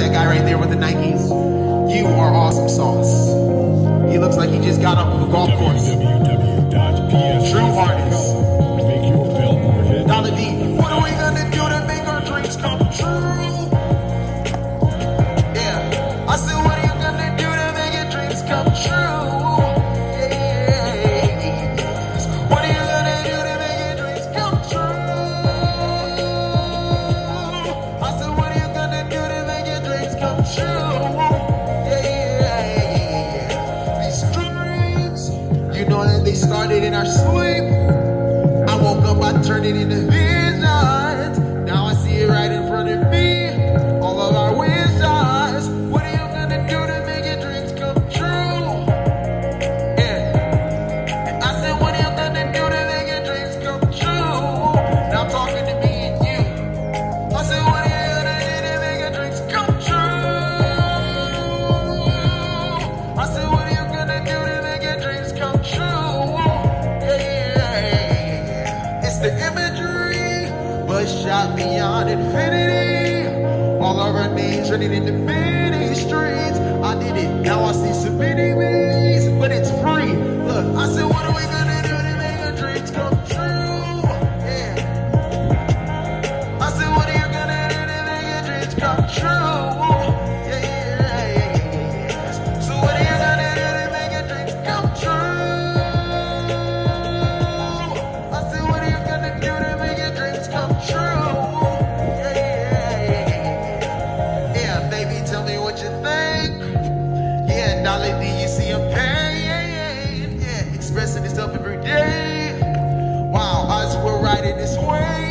that guy right there with the Nikes. You are awesome sauce. He looks like he just got off of a golf course. Tru Artis. Dollar Beat. You know, that they started in our sleep. I woke up, I turned it into this. shot beyond infinity. All of our names written in the many streets. I did it, now I see so many me. lately, you see I'm pain, yeah, expressing itself every day. Wow, eyes we're riding this way.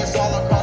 it's all across.